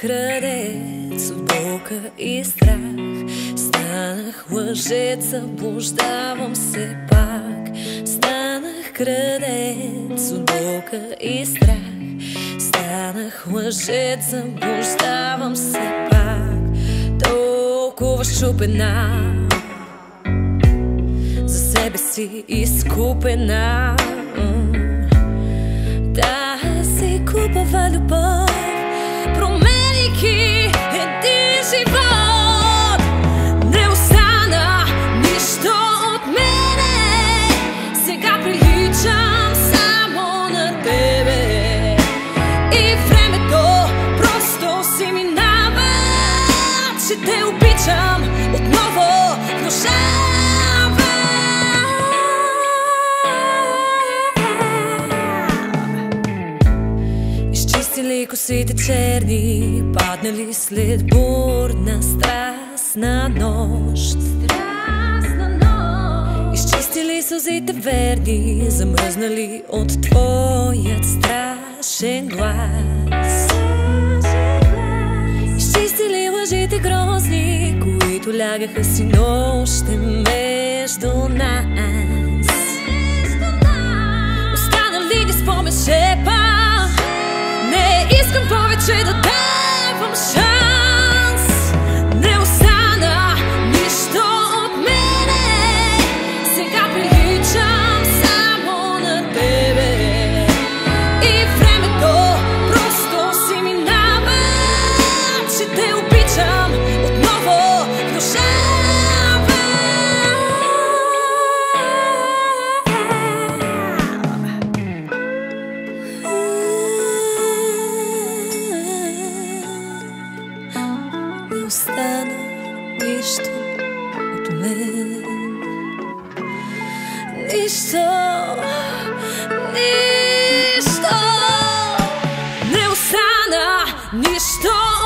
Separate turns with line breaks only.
крадец от болка и страх. Станах лъжец, заблуждавам се пак. Станах крадец от болка и страх. Станах лъжец, заблуждавам се пак. Толкова щупена. За себе си изкупена. Тази глупава любов те обичам отново внушавам Изчистили косите черни, паднали след бурна страстна нощ. Изчистили сълзите верни, замръзнали от твоят страшен глас. Лягаха си нощем между нас. Останали ни спомен шепа Не искам повече да остана нищо от мен. Нищо, нищо не остана, нищо.